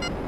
you